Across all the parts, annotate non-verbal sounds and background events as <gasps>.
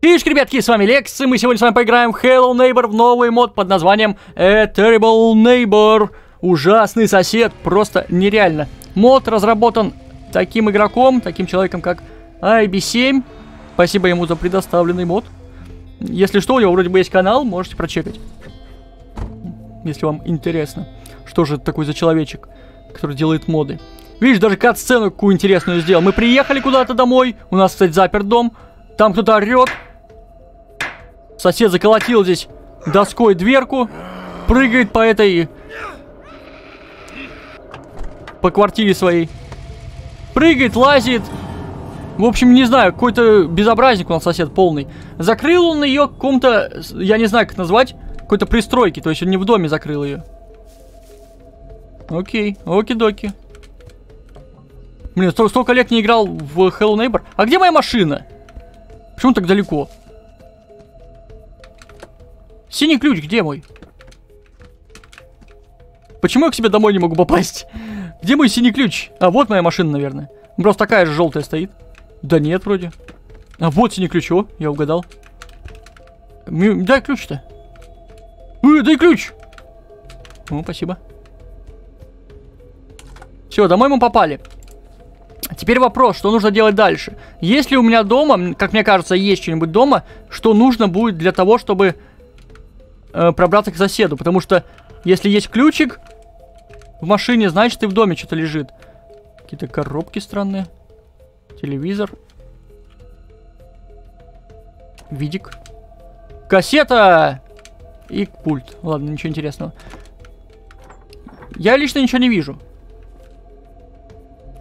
Фишки, ребятки, с вами Лекс, и мы сегодня с вами поиграем в Hello Neighbor в новый мод под названием A Terrible Neighbor. Ужасный сосед, просто нереально. Мод разработан таким игроком, таким человеком, как IB7. Спасибо ему за предоставленный мод. Если что, у него вроде бы есть канал, можете прочекать. Если вам интересно, что же это такой за человечек, который делает моды. Видишь, даже кат-сцену какую интересную сделал. Мы приехали куда-то домой, у нас, кстати, заперт дом. Там кто-то орет, Сосед заколотил здесь доской дверку. Прыгает по этой... По квартире своей. Прыгает, лазит. В общем, не знаю, какой-то безобразник у нас сосед полный. Закрыл он ее каком-то, я не знаю, как назвать, какой-то пристройки. То есть он не в доме закрыл ее. Окей, оки-доки. Блин, столько лет не играл в Hello Neighbor. А где моя машина? Почему так далеко? Синий ключ, где мой? Почему я к себе домой не могу попасть? Где мой синий ключ? А, вот моя машина, наверное. Просто такая же желтая стоит. Да нет, вроде. А, вот синий ключ. О, я угадал. М дай ключ-то. Э, дай ключ! Ну, спасибо. Все, домой мы попали. Теперь вопрос, что нужно делать дальше. Если у меня дома, как мне кажется, есть что-нибудь дома, что нужно будет для того, чтобы э, пробраться к соседу, потому что если есть ключик в машине, значит и в доме что-то лежит. Какие-то коробки странные. Телевизор. Видик. Кассета! И пульт. Ладно, ничего интересного. Я лично ничего не вижу.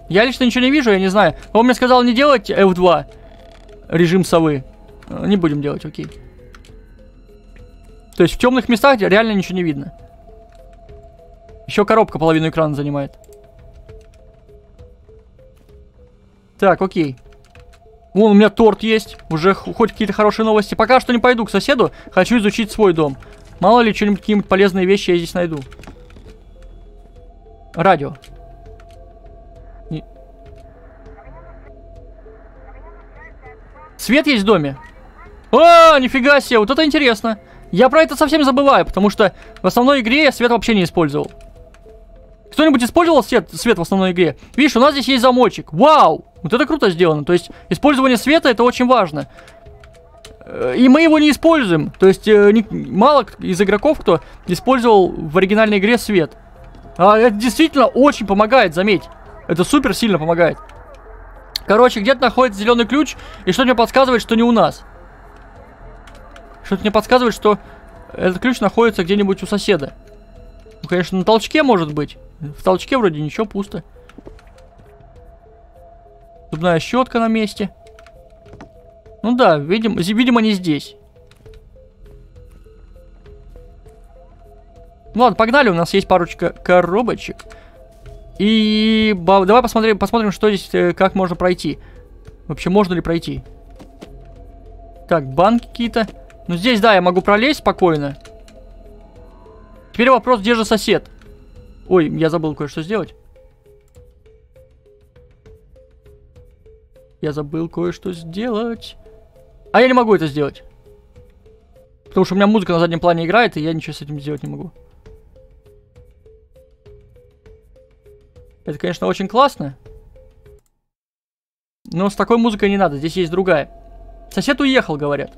Я лично ничего не вижу, я не знаю. Он мне сказал не делать F2. Режим совы. Э, не будем делать, окей. То есть в темных местах реально ничего не видно. Еще коробка половину экрана занимает. Так, окей. Вон, у меня торт есть. Уже хоть какие-то хорошие новости. Пока что не пойду к соседу. Хочу изучить свой дом. Мало ли, что-нибудь, какие-нибудь полезные вещи я здесь найду. Радио. Не... Свет есть в доме? О, нифига себе, вот это интересно. Я про это совсем забываю, потому что в основной игре я свет вообще не использовал. Кто-нибудь использовал свет, свет в основной игре? Видишь, у нас здесь есть замочек. Вау! Вот это круто сделано. То есть, использование света это очень важно. Э, и мы его не используем. То есть, э, не, мало из игроков, кто использовал в оригинальной игре свет. А это действительно очень помогает, заметь. Это супер сильно помогает. Короче, где-то находится зеленый ключ, и что мне подсказывает, что не у нас. Что-то мне подсказывает, что этот ключ находится где-нибудь у соседа. Ну, конечно, на толчке может быть. В толчке вроде ничего, пусто. Зубная щетка на месте. Ну да, видимо, видимо не здесь. Ну ладно, погнали, у нас есть парочка коробочек. И давай посмотрим, посмотрим, что здесь, э, как можно пройти. Вообще, можно ли пройти? Так, банки какие-то. Ну здесь, да, я могу пролезть спокойно. Теперь вопрос, где же сосед? Ой, я забыл кое-что сделать. Я забыл кое-что сделать. А я не могу это сделать. Потому что у меня музыка на заднем плане играет, и я ничего с этим сделать не могу. Это, конечно, очень классно. Но с такой музыкой не надо, здесь есть другая. Сосед уехал, говорят.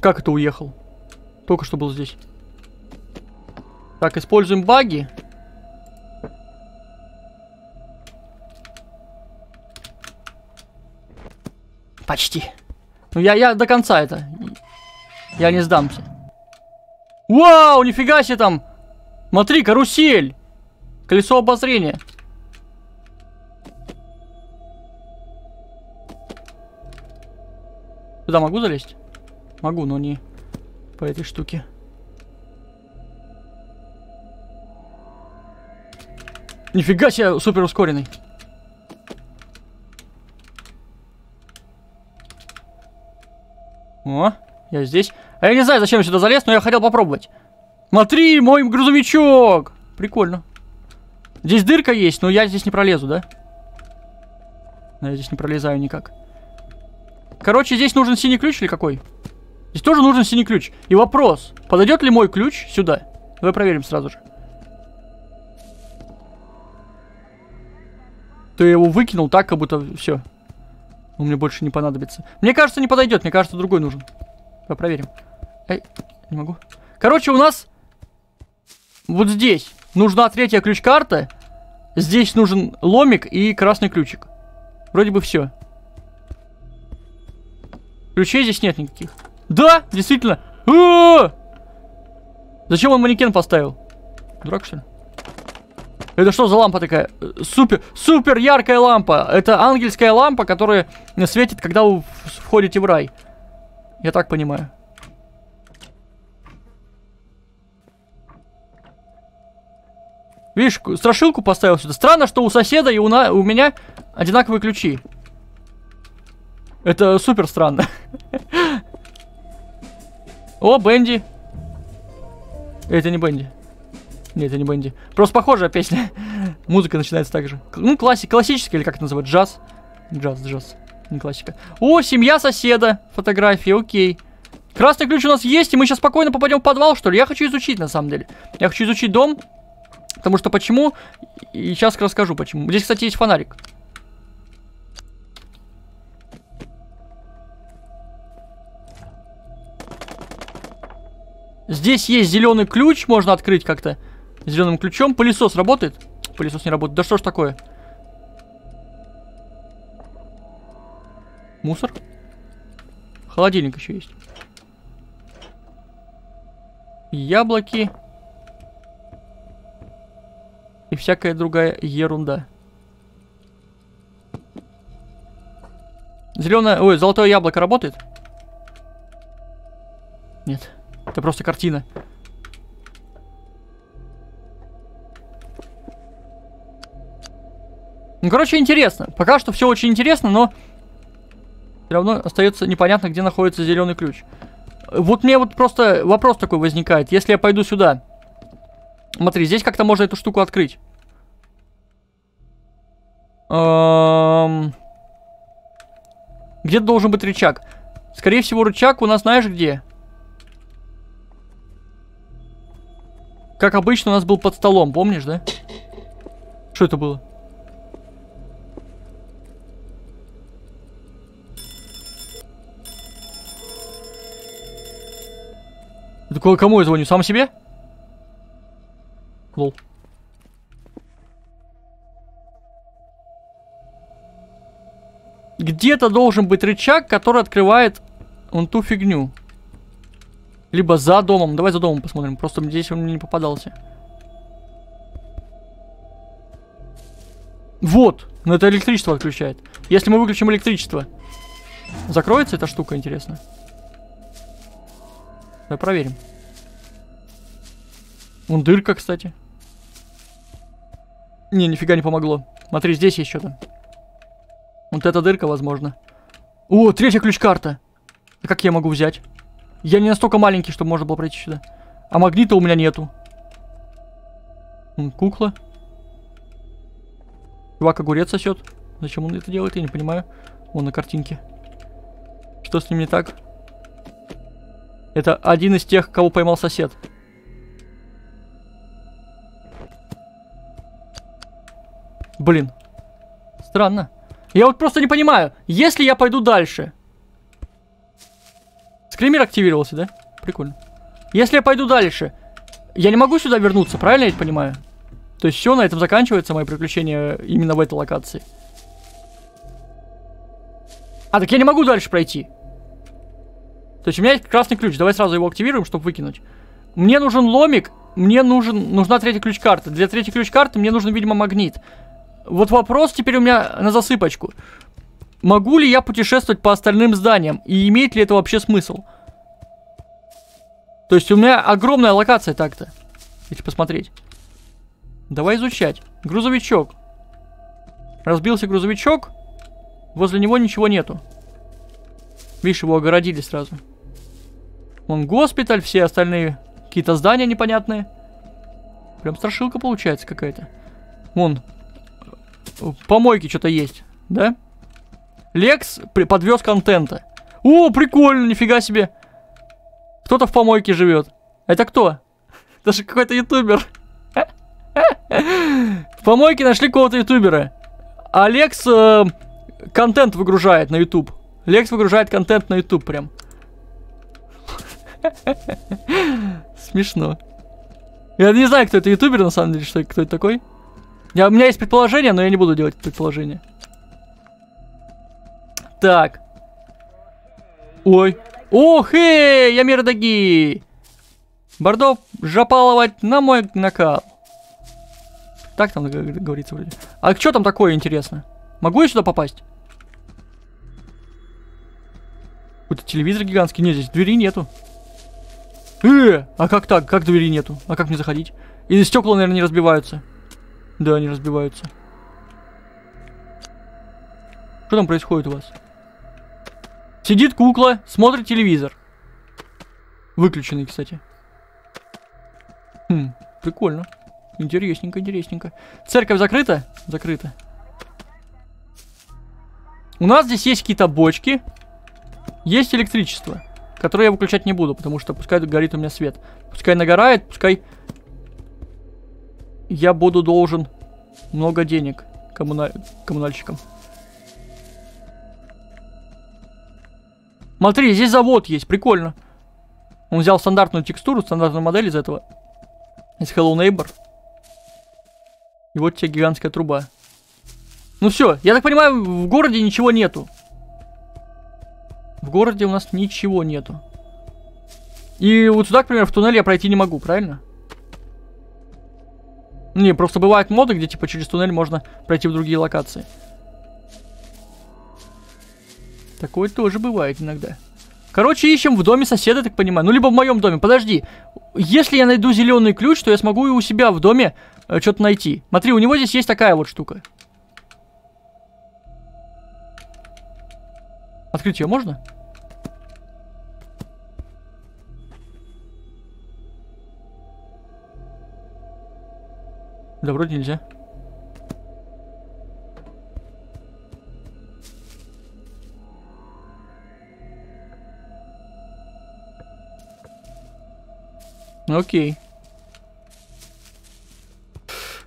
Как это уехал? Только что был здесь. Так, используем баги. Почти. Ну, я, я до конца это. Я не сдамся. Вау, нифига себе там. Смотри, карусель. Колесо обозрения. Туда могу залезть? Могу, но не по этой штуке. Нифига себе, супер ускоренный. О, я здесь. А я не знаю, зачем я сюда залез, но я хотел попробовать. Смотри, мой грузовичок. Прикольно. Здесь дырка есть, но я здесь не пролезу, да? Я здесь не пролезаю никак. Короче, здесь нужен синий ключ или какой? Здесь тоже нужен синий ключ. И вопрос, подойдет ли мой ключ сюда? Давай проверим сразу же. Ты его выкинул так, как будто все. Он мне больше не понадобится. Мне кажется, не подойдет. Мне кажется, другой нужен. Давай проверим. Эй, не могу. Короче, у нас вот здесь нужна третья ключ-карта. Здесь нужен ломик и красный ключик. Вроде бы все. Ключей здесь нет никаких. Да, действительно. Зачем он манекен поставил? Дурак, что ли? Это что за лампа такая? Супер, супер яркая лампа. Это ангельская лампа, которая светит, когда вы входите в рай. Я так понимаю. Видишь, страшилку поставил сюда. Странно, что у соседа и у, на, у меня одинаковые ключи. Это супер странно. <laughs> О, Бенди. Это не Бенди. Нет, это не Бенди. Просто похожая песня. <laughs> Музыка начинается так же. Ну, классик, классическая, или как это называют? Джаз. Джаз, джаз. Не классика. О, семья соседа. Фотографии, окей. Красный ключ у нас есть, и мы сейчас спокойно попадем в подвал, что ли? Я хочу изучить, на самом деле. Я хочу изучить дом. Потому что почему? И сейчас расскажу почему. Здесь, кстати, есть фонарик. Здесь есть зеленый ключ, можно открыть как-то зеленым ключом. Пылесос работает? Пылесос не работает. Да что ж такое? Мусор? Холодильник еще есть. Яблоки и всякая другая ерунда. Зеленое... Ой, золотое яблоко работает? Нет. Это просто картина. Ну, короче, интересно. Пока что все очень интересно, но все равно остается непонятно, где находится зеленый ключ. Вот мне вот просто вопрос такой возникает. Если я пойду сюда, Смотри, здесь как-то можно эту штуку открыть. Эм... Где должен быть рычаг? Скорее всего, рычаг у нас знаешь где? Как обычно, у нас был под столом, помнишь, да? Что это было? Такое кому я звоню? Сам себе? Лол. Где-то должен быть рычаг, который открывает вон ту фигню. Либо за домом. Давай за домом посмотрим. Просто здесь он мне не попадался. Вот. Но это электричество отключает. Если мы выключим электричество, закроется эта штука, интересно? Давай проверим. Вон дырка, кстати. Не, нифига не помогло. Смотри, здесь есть что-то. Вот эта дырка, возможно. О, третья ключ-карта. А как я могу взять? Я не настолько маленький, чтобы можно было пройти сюда. А магнита у меня нету. Кукла. Чувак огурец сосет. Зачем он это делает, я не понимаю. Вон на картинке. Что с ним не так? Это один из тех, кого поймал сосед. Блин. Странно. Я вот просто не понимаю, если я пойду дальше... Скример активировался, да? Прикольно. Если я пойду дальше, я не могу сюда вернуться, правильно я это понимаю? То есть все, на этом заканчивается мои приключения именно в этой локации. А, так я не могу дальше пройти. То есть у меня есть красный ключ. Давай сразу его активируем, чтобы выкинуть. Мне нужен ломик. Мне нужен, нужна третья ключ-карта. Для третьей ключ-карты мне нужен, видимо, магнит. Вот вопрос теперь у меня на засыпочку. Могу ли я путешествовать по остальным зданиям? И имеет ли это вообще смысл? То есть у меня огромная локация так-то. Если посмотреть. Давай изучать. Грузовичок. Разбился грузовичок. Возле него ничего нету. Видишь, его огородили сразу. Вон госпиталь, все остальные какие-то здания непонятные. Прям страшилка получается какая-то. Вон, помойки что-то есть, да? Лекс подвез контента. О, прикольно, нифига себе. Кто-то в помойке живет. Это кто? <laughs> Даже какой-то ютубер. <laughs> В помойке нашли какого-то ютубера. Алекс э, контент выгружает на YouTube. Лекс выгружает контент на YouTube прям. <laughs> Смешно. Я не знаю, кто это ютубер, на самом деле, что, кто это такой. Я, у меня есть предположение, но я не буду делать предположение. Так. Ой. Ох, эй, я Мирдаги. Бордов жапаловать на мой накал. Так там говорится вроде. А что там такое, интересно? Могу я сюда попасть? Какой-то телевизор гигантский. Нет, здесь двери нету. Э, а как так? Как двери нету? А как мне заходить? Или стекла, наверное, не разбиваются? Да, они разбиваются. Что там происходит у вас? Сидит кукла, смотрит телевизор. Выключенный, кстати. Хм, прикольно. Интересненько, интересненько. Церковь закрыта? Закрыта. У нас здесь есть какие-то бочки. Есть электричество, которое я выключать не буду, потому что пускай горит у меня свет. Пускай нагорает, пускай я буду должен много денег коммуна... коммунальщикам. Смотри, здесь завод есть, прикольно. Он взял стандартную текстуру, стандартную модель из этого. Из Hello Neighbor. И вот тебе гигантская труба. Ну все, я так понимаю, в городе ничего нету. В городе у нас ничего нету. И вот сюда, к примеру, в туннель я пройти не могу, правильно? Не, просто бывают моды, где типа через туннель можно пройти в другие локации. Такое тоже бывает иногда. Короче, ищем в доме соседа, так понимаю. Ну, либо в моем доме. Подожди. Если я найду зеленый ключ, то я смогу и у себя в доме э, что-то найти. Смотри, у него здесь есть такая вот штука. Открыть ее можно? Да, вроде нельзя. Окей.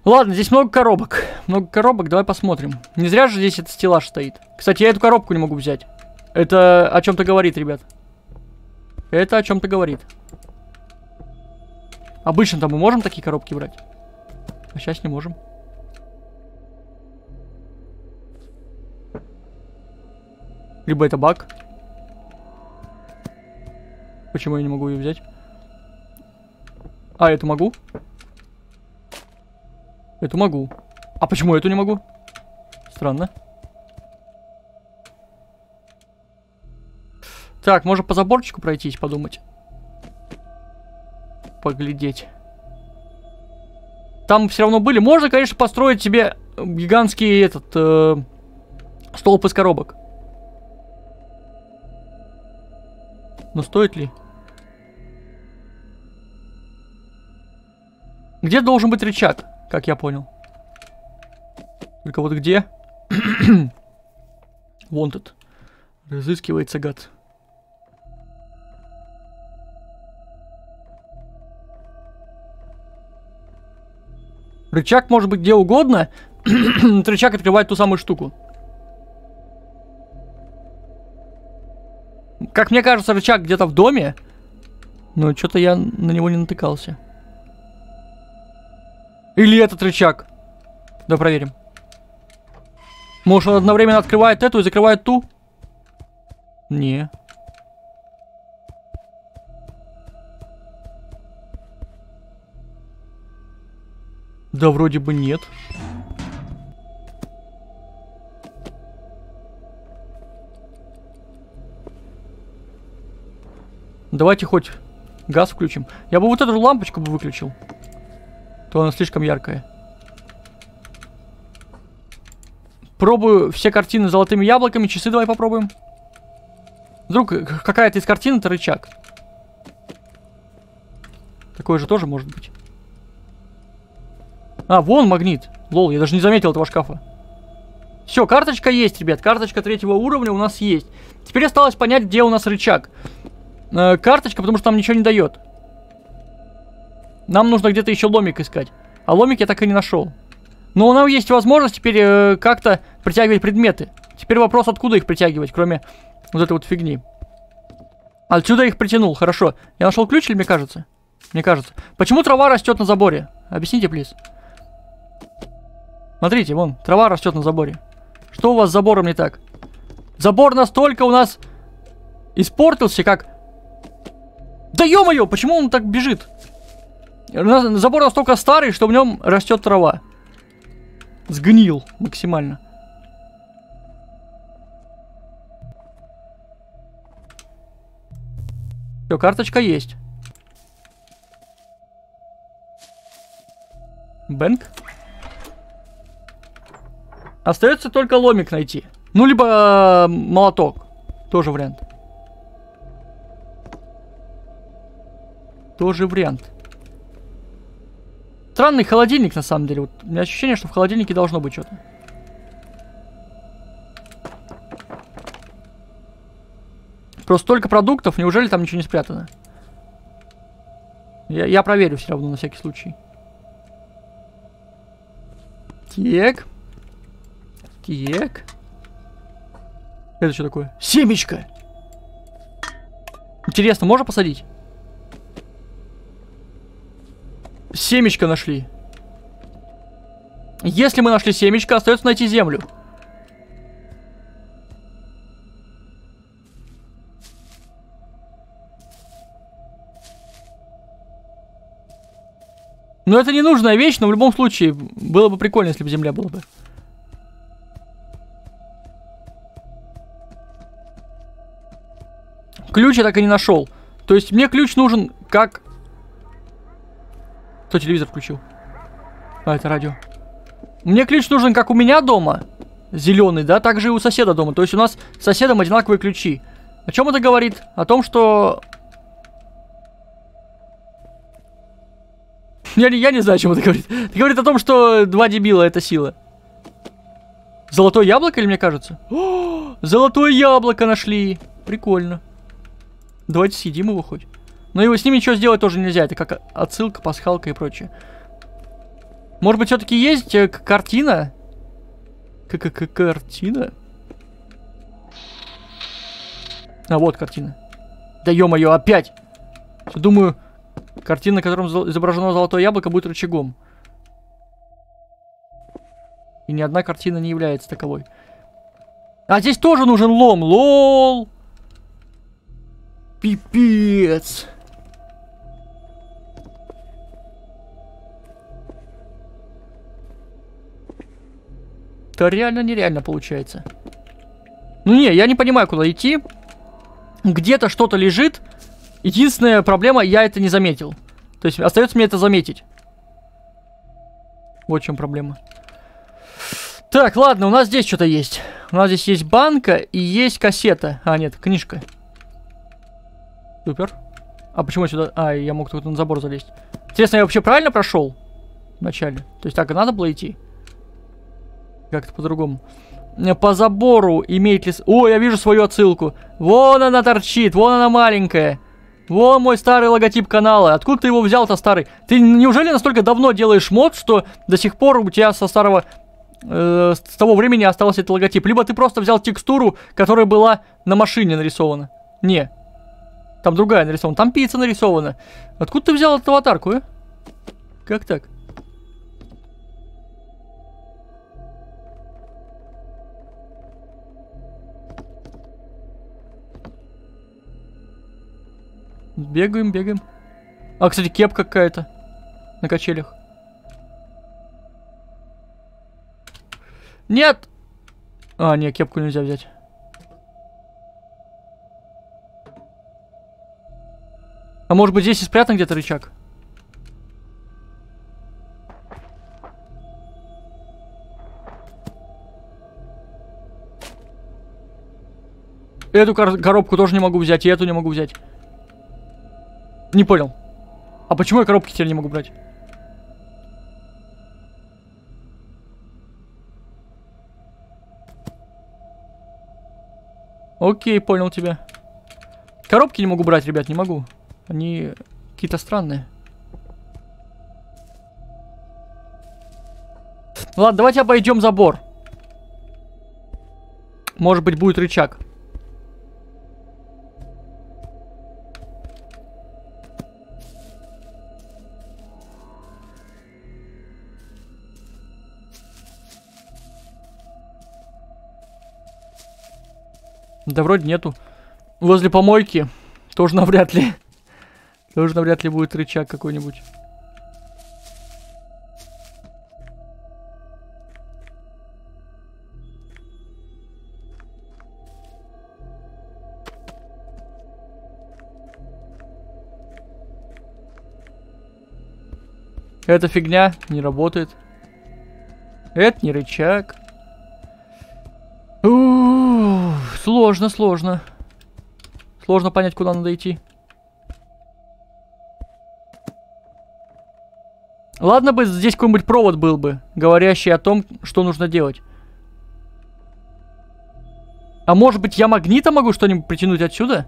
Ладно, здесь много коробок. Много коробок, давай посмотрим. Не зря же здесь этот стеллаж стоит. Кстати, я эту коробку не могу взять. Это о чем-то говорит, ребят. Это о чем-то говорит. Обычно-то мы можем такие коробки брать. А сейчас не можем. Либо это баг. Почему я не могу ее взять? А, эту могу? Эту могу. А почему эту не могу? Странно. Так, можно по заборчику пройтись, подумать. Поглядеть. Там все равно были. Можно, конечно, построить себе гигантский этот э, столб из коробок. Но стоит ли? Где должен быть рычаг, как я понял? Только вот где? <clears throat> Wanted. Разыскивается гад. Рычаг может быть где угодно. <clears throat> рычаг открывает ту самую штуку. Как мне кажется, рычаг где-то в доме. Но что-то я на него не натыкался. Или этот рычаг. Да проверим. Может он одновременно открывает эту и закрывает ту? Не. Да вроде бы нет. Давайте хоть газ включим. Я бы вот эту лампочку бы выключил. То она слишком яркая. Пробую все картины с золотыми яблоками. Часы давай попробуем. Вдруг какая-то из картин это рычаг. Такое же тоже может быть. А, вон магнит. Лол, я даже не заметил этого шкафа. Все, карточка есть, ребят. Карточка третьего уровня у нас есть. Теперь осталось понять, где у нас рычаг. Э, карточка, потому что нам ничего не дает. Нам нужно где-то еще ломик искать. А ломик я так и не нашел. Но у нас есть возможность теперь э, как-то притягивать предметы. Теперь вопрос, откуда их притягивать, кроме вот этой вот фигни. Отсюда их притянул, хорошо. Я нашел ключ или мне кажется? Мне кажется. Почему трава растет на заборе? Объясните, плиз. Смотрите, вон, трава растет на заборе. Что у вас с забором не так? Забор настолько у нас испортился, как... Да ё-моё, почему он так бежит? Забор настолько старый, что в нем растет трава. Сгнил максимально. Все, карточка есть. Бэнк. Остается только ломик найти. Ну, либо э, молоток. Тоже вариант. Тоже вариант. Странный холодильник, на самом деле. Вот у меня ощущение, что в холодильнике должно быть что-то. Просто столько продуктов, неужели там ничего не спрятано? Я, я проверю все равно на всякий случай. Так. Так. Это что такое? Семечко! Интересно, можно посадить? Семечко нашли. Если мы нашли семечко, остается найти землю. Но это не нужная вещь, но в любом случае было бы прикольно, если бы земля была бы. Ключ я так и не нашел. То есть мне ключ нужен как... Кто телевизор включил? А, это радио. Мне ключ нужен как у меня дома, зеленый, да, так же и у соседа дома. То есть у нас с соседом одинаковые ключи. О чем это говорит? О том, что... Я не, я не знаю, о чем это говорит. Это говорит о том, что два дебила это сила. Золотое яблоко или мне кажется? О, золотое яблоко нашли. Прикольно. Давайте съедим его хоть. Но его с ним ничего сделать тоже нельзя. Это как отсылка, пасхалка и прочее. Может быть, все-таки есть э, картина? Как картина? А вот картина. Да ё-моё, опять! Думаю, картина, на котором изображено золотое яблоко, будет рычагом. И ни одна картина не является таковой. А здесь тоже нужен лом. Лол! Пипец. Это реально нереально получается. Ну не, я не понимаю, куда идти. Где-то что-то лежит. Единственная проблема, я это не заметил. То есть остается мне это заметить. Вот в чем проблема. Так, ладно, у нас здесь что-то есть. У нас здесь есть банка и есть кассета. А, нет, книжка. Супер. А почему сюда... А, я мог тут на забор залезть. Интересно, я вообще правильно прошел? Вначале. То есть так и надо было идти? Как-то по-другому. По забору имеет ли... О, я вижу свою отсылку. Вон она торчит, вон она маленькая. Вон мой старый логотип канала. Откуда ты его взял-то, старый? Ты неужели настолько давно делаешь мод, что до сих пор у тебя со старого... Э, с того времени остался этот логотип? Либо ты просто взял текстуру, которая была на машине нарисована? Не, там другая нарисована. Там пицца нарисована. Откуда ты взял эту аватарку, а? Как так? Бегаем, бегаем. А, кстати, кеп какая-то. На качелях. Нет! А, не, кепку нельзя взять. А может быть здесь и спрятан где-то рычаг? Эту кор коробку тоже не могу взять, и эту не могу взять. Не понял. А почему я коробки теперь не могу брать? Окей, понял тебя. Коробки не могу брать, ребят, не могу. Они какие-то странные. Ладно, давайте обойдем забор. Может быть, будет рычаг. Да вроде нету. Возле помойки тоже навряд ли. <laughs> Тоже навряд ли будет рычаг какой-нибудь. Эта фигня не работает. Это не рычаг. Ух, сложно, сложно. Сложно понять, куда надо идти. Ладно бы здесь какой-нибудь провод был бы, говорящий о том, что нужно делать. А может быть я магнита могу что-нибудь притянуть отсюда?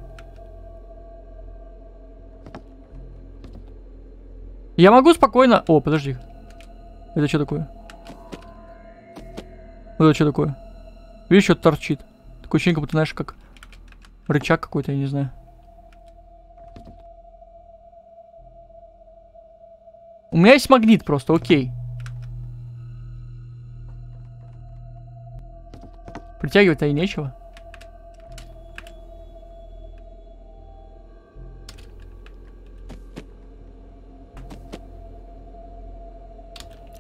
Я могу спокойно... О, подожди. Это что такое? Это что такое? Видишь, что-то торчит. Такое ощущение, как будто, знаешь, как рычаг какой-то, я не знаю. У меня есть магнит просто, окей. Притягивать-то и нечего.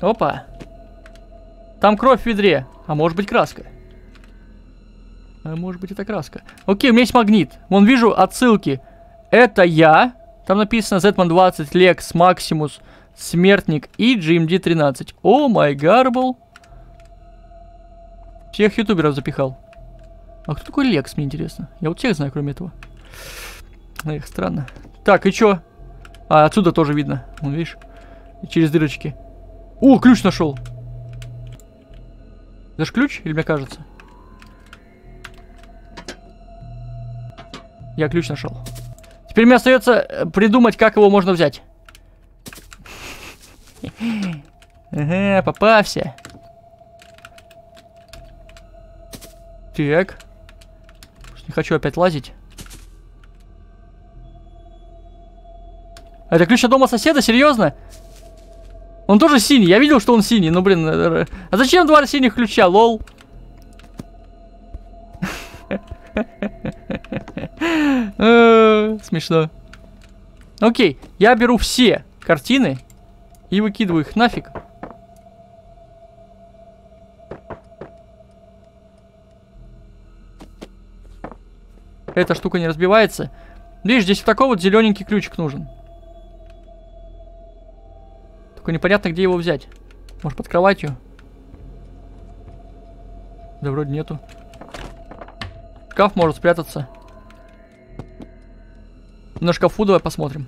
Опа. Там кровь в ведре. А может быть краска. А может быть это краска. Окей, у меня есть магнит. Вон вижу отсылки. Это я. Там написано Zman 20, Lex, Maximus, Смертник и GMD 13. О май гарбл. Всех ютуберов запихал. А кто такой Лекс, мне интересно? Я вот всех знаю, кроме этого. Эх, странно. Так, и чё? А, отсюда тоже видно. Вон, видишь? Через дырочки. О, ключ нашел. Это ж ключ, или мне кажется? Я ключ нашел. Теперь мне остается э, придумать, как его можно взять. Ага, попався. Так. Не хочу опять лазить. Это ключ от дома соседа? Серьезно? Он тоже синий. Я видел, что он синий. Ну, блин. Э, а зачем два синих ключа? Лол. Э, <laughs> смешно. Окей. Я беру все картины и выкидываю их нафиг. Эта штука не разбивается. Видишь, здесь вот такой вот зелененький ключик нужен. Только непонятно, где его взять. Может, под кроватью? Да вроде нету. Шкаф может спрятаться. На шкафу давай посмотрим.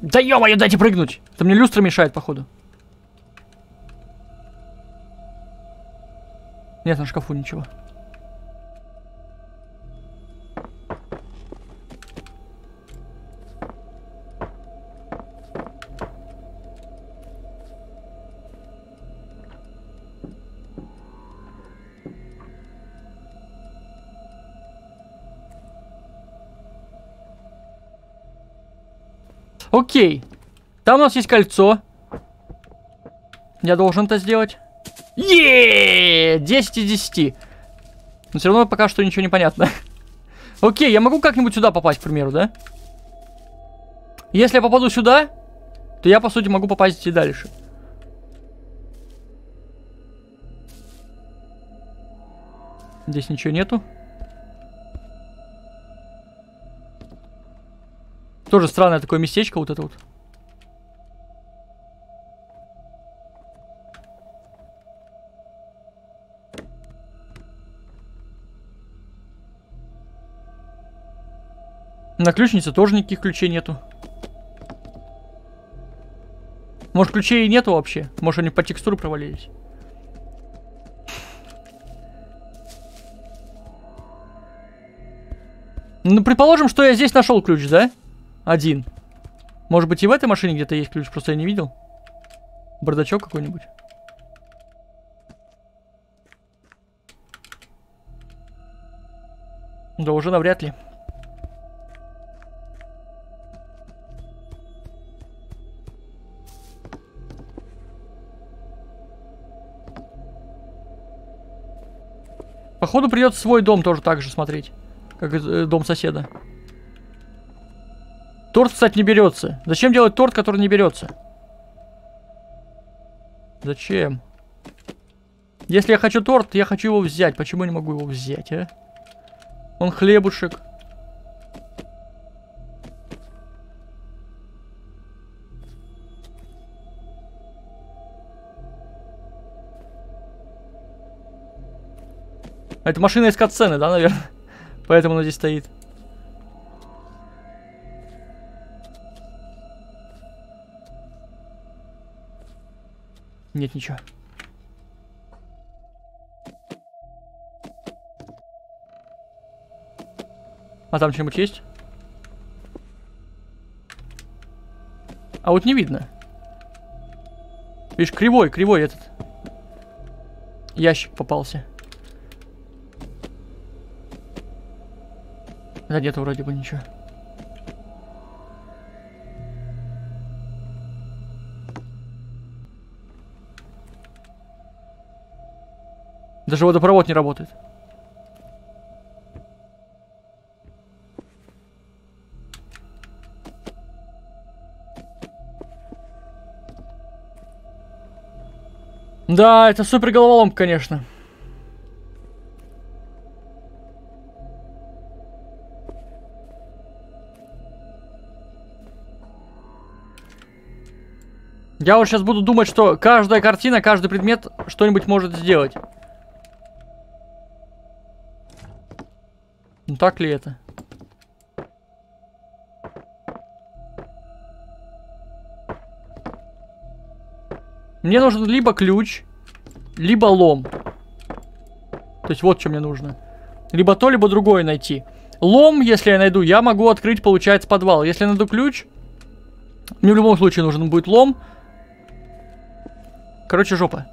Да ё-моё, дайте прыгнуть! Это мне люстра мешает, походу. Нет, на шкафу ничего. Окей. Там у нас есть кольцо. Я должен это сделать. Еее! 10 из 10. Но все равно пока что ничего не понятно. <laughs> Окей, я могу как-нибудь сюда попасть, к примеру, да? Если я попаду сюда, то я, по сути, могу попасть и дальше. Здесь ничего нету. Тоже странное такое местечко вот это вот. На ключнице тоже никаких ключей нету. Может, ключей нету вообще? Может, они по текстуру провалились? Ну, предположим, что я здесь нашел ключ, да? Один. Может быть, и в этой машине где-то есть ключ, просто я не видел. Бардачок какой-нибудь. Да уже навряд ли. Походу придется свой дом тоже так же смотреть, как э, дом соседа. Торт, кстати, не берется. Зачем делать торт, который не берется? Зачем? Если я хочу торт, я хочу его взять. Почему я не могу его взять, а? Он хлебушек. Это машина из катсцены, да, наверное? Поэтому она здесь стоит. Нет ничего. А там что-нибудь есть? А вот не видно. Видишь, кривой, кривой этот. Ящик попался. Да нет, вроде бы ничего. Даже водопровод не работает. Да, это супер головоломка, конечно. Я вот сейчас буду думать, что каждая картина, каждый предмет что-нибудь может сделать. Ну так ли это? Мне нужен либо ключ, либо лом. То есть вот что мне нужно. Либо то, либо другое найти. Лом, если я найду, я могу открыть, получается, подвал. Если я найду ключ, мне в любом случае нужен будет лом. Короче, жопа.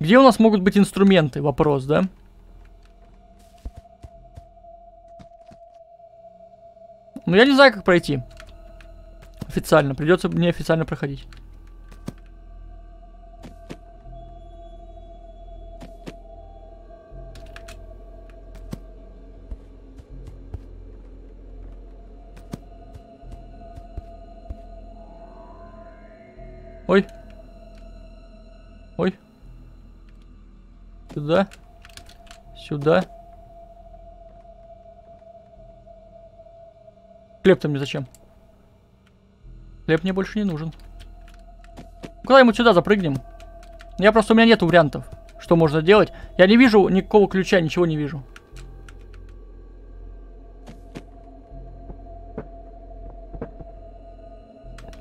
Где у нас могут быть инструменты? Вопрос, да? Ну, я не знаю, как пройти. Официально. Придется мне официально проходить. Ой. Ой. Сюда. Сюда. Хлеб-то мне зачем? Хлеб мне больше не нужен. Куда-нибудь сюда запрыгнем. Я просто, у меня нет вариантов, что можно делать. Я не вижу никакого ключа, ничего не вижу.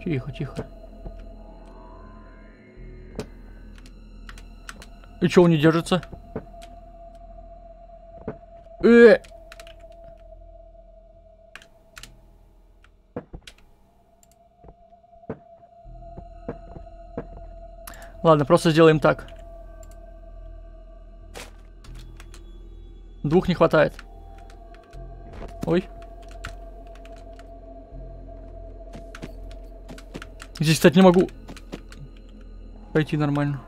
Тихо, тихо. И чего он не держится? Э, Ладно, просто сделаем так. Двух не хватает. Ой. Здесь, кстати, не могу пойти нормально.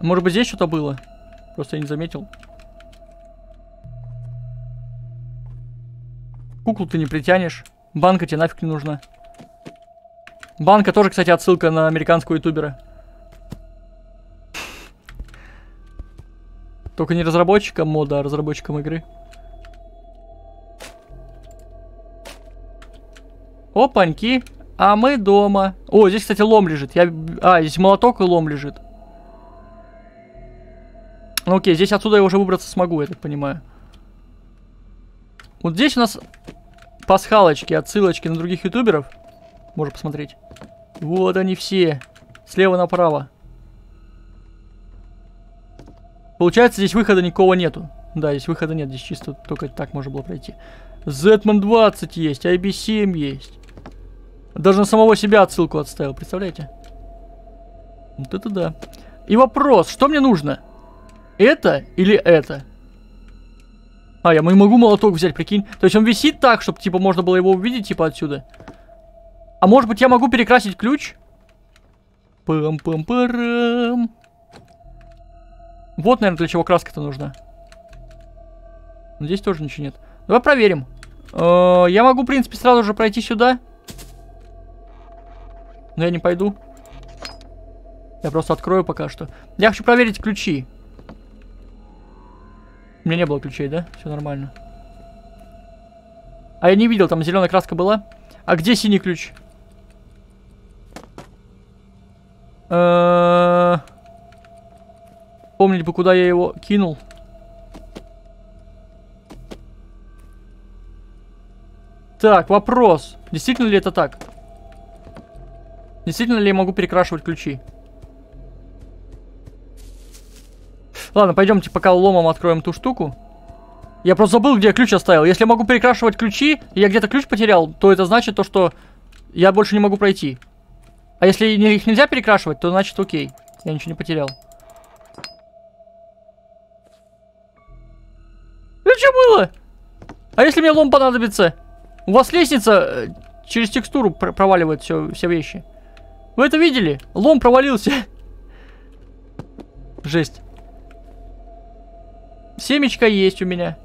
Может быть, здесь что-то было? Просто я не заметил. Куклу ты не притянешь. Банка тебе нафиг не нужна. Банка тоже, кстати, отсылка на американского ютубера. Только не разработчикам мода, а разработчикам игры. Опаньки. А мы дома. О, здесь, кстати, лом лежит. Я... А, здесь молоток и лом лежит. Ну окей, здесь отсюда я уже выбраться смогу, я так понимаю. Вот здесь у нас пасхалочки, отсылочки на других ютуберов. Можно посмотреть. Вот они все. Слева направо. Получается, здесь выхода никого нету. Да, здесь выхода нет. Здесь чисто только так можно было пройти. Зетман 20 есть, IB7 есть. Даже на самого себя отсылку отставил, представляете? Вот это да. И вопрос, что мне нужно? Это или это? А, я могу молоток взять, прикинь. То есть он висит так, чтобы, типа, можно было его увидеть, типа, отсюда. А может быть, я могу перекрасить ключ? Пам-пам-парам. Вот, наверное, для чего краска-то нужна. Здесь тоже ничего нет. Давай проверим. Э, я могу, в принципе, сразу же пройти сюда. Но я не пойду. Я просто открою пока что. Я хочу проверить ключи. У меня не было ключей, да? Все нормально. А я не видел, там зеленая краска была. А где синий ключ? Э, помнить бы, куда я его кинул. Так, вопрос. Действительно ли это так? Действительно ли я могу перекрашивать ключи? Ладно, пойдемте пока ломом откроем ту штуку. Я просто забыл, где я ключ оставил. Если я могу перекрашивать ключи, и я где-то ключ потерял, то это значит то, что я больше не могу пройти. А если их нельзя перекрашивать, то значит окей. Я ничего не потерял. Это что было? А если мне лом понадобится? У вас лестница э, через текстуру пр проваливает все, все вещи. Вы это видели? Лом провалился. <laughs> Жесть. Семечка есть у меня.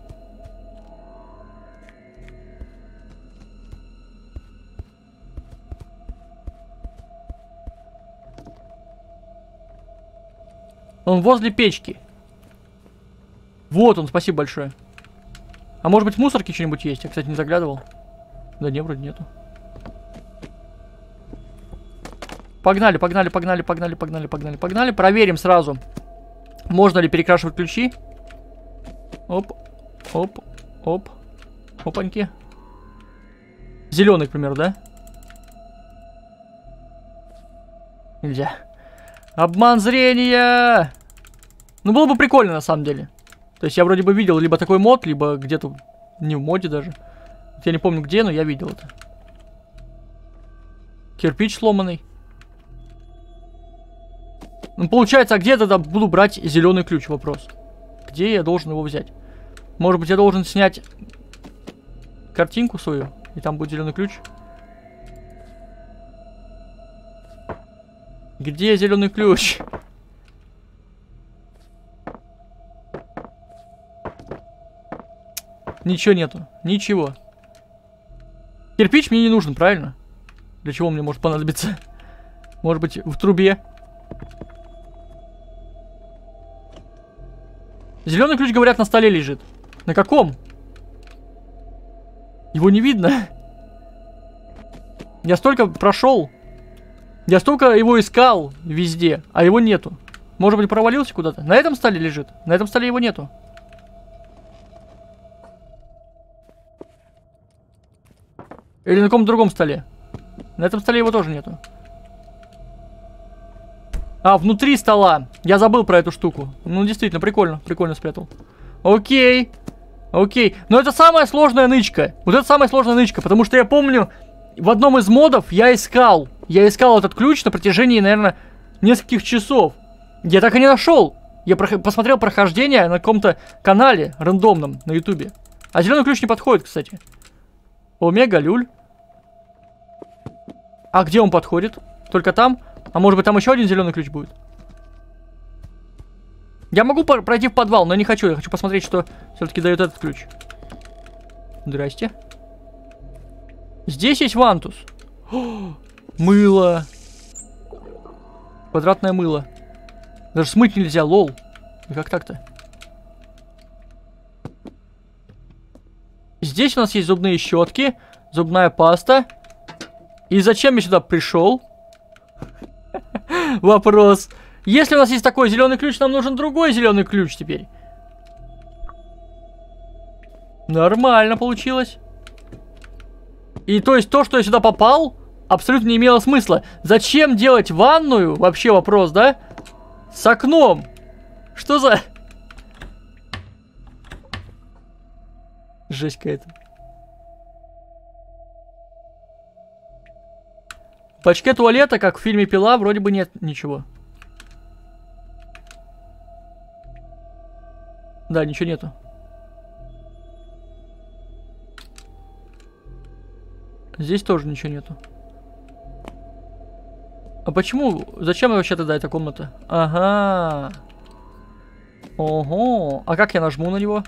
Он возле печки. Вот он, спасибо большое. А может быть в мусорке что-нибудь есть? Я, кстати, не заглядывал. Да не, вроде нету. Погнали, погнали, погнали, погнали, погнали, погнали, погнали. Проверим сразу, можно ли перекрашивать ключи. Оп, оп, оп, опаньки. Зеленый, к примеру, да? Нельзя. Обман зрения! Ну, было бы прикольно, на самом деле. То есть я вроде бы видел либо такой мод, либо где-то не в моде даже. Я не помню где, но я видел это. Кирпич сломанный. Ну, получается, а где я тогда буду брать зеленый ключ? Вопрос. Где я должен его взять? Может быть, я должен снять картинку свою, и там будет зеленый ключ? Где зеленый ключ? Ничего нету. Ничего. Кирпич мне не нужен, правильно? Для чего мне может понадобиться? <laughs> Может быть, в трубе? Зеленый ключ, говорят, на столе лежит. На каком? Его не видно. <laughs> Я столько прошел. Я столько его искал везде, а его нету. Может быть, провалился куда-то? На этом столе лежит. На этом столе его нету. Или на каком-то другом столе. На этом столе его тоже нету. А, внутри стола. Я забыл про эту штуку. Ну, действительно, прикольно. Прикольно спрятал. Окей. Окей. Но это самая сложная нычка. Вот это самая сложная нычка. Потому что я помню, в одном из модов я искал. Я искал этот ключ на протяжении, наверное, нескольких часов. Я так и не нашел. Я про посмотрел прохождение на каком-то канале рандомном на ютубе. А зеленый ключ не подходит, кстати. Омега, люль. А где он подходит? Только там? А может быть там еще один зеленый ключ будет? Я могу пройти в подвал, но не хочу. Я хочу посмотреть, что все-таки дает этот ключ. Здрасте. Здесь есть вантус. О, <gasps> мыло. Квадратное мыло. Даже смыть нельзя, лол. Как так-то? Здесь у нас есть зубные щетки, зубная паста. И зачем я сюда пришел? <laughs> Вопрос. Если у нас есть такой зеленый ключ, нам нужен другой зеленый ключ теперь. Нормально получилось. И то есть то, что я сюда попал, абсолютно не имело смысла. Зачем делать ванную? Вообще вопрос, да? С окном. Что за... <laughs> Жесть какая-то. Бачке туалета, как в фильме «Пила», вроде бы нет ничего. Да, ничего нету. Здесь тоже ничего нету. А почему? Зачем вообще тогда эта комната? Ага. Ого. А как я нажму на него?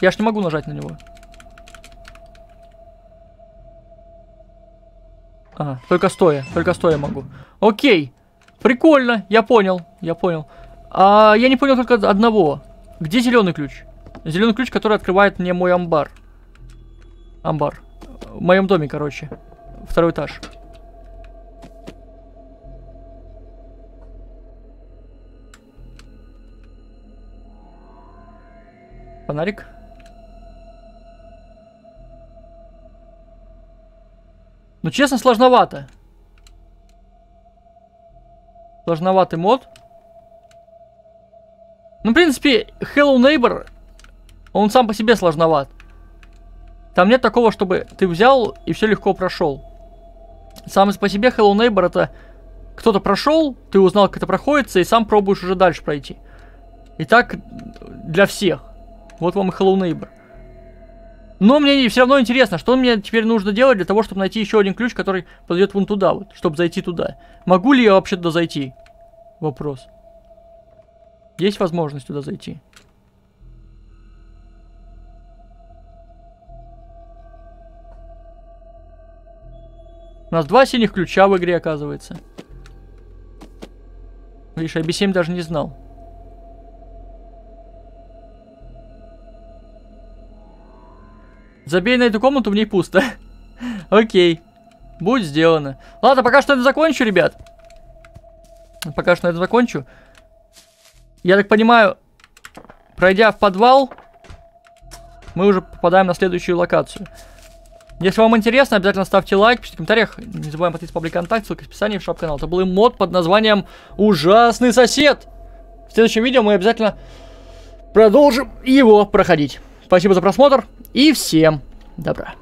Я ж не могу нажать на него. А, только стоя. Только стоя могу. Окей. Прикольно. Я понял. Я понял. А, я не понял только одного. Где зеленый ключ? Зеленый ключ, который открывает мне мой амбар. Амбар. В моем доме, короче. Второй этаж. Фонарик. Ну, честно, сложновато. Сложноватый мод. Ну, в принципе, Hello Neighbor, он сам по себе сложноват. Там нет такого, чтобы ты взял и все легко прошел. Сам по себе Hello Neighbor это кто-то прошел, ты узнал, как это проходится, и сам пробуешь уже дальше пройти. И так для всех. Вот вам и Hello Neighbor. Но мне все равно интересно, что мне теперь нужно делать для того, чтобы найти еще один ключ, который подойдет вон туда вот, чтобы зайти туда. Могу ли я вообще туда зайти? Вопрос. Есть возможность туда зайти? У нас два синих ключа в игре, оказывается. Видишь, я B7 даже не знал. Забей на эту комнату, в ней пусто. <laughs> Окей. Будет сделано. Ладно, пока что это закончу, ребят. Пока что это закончу. Я так понимаю, пройдя в подвал, мы уже попадаем на следующую локацию. Если вам интересно, обязательно ставьте лайк, пишите в комментариях. Не забываем подписываться паблик контакт, ссылка в описании в шап канал. Это был мод под названием Ужасный сосед. В следующем видео мы обязательно продолжим его проходить. Спасибо за просмотр и всем добра.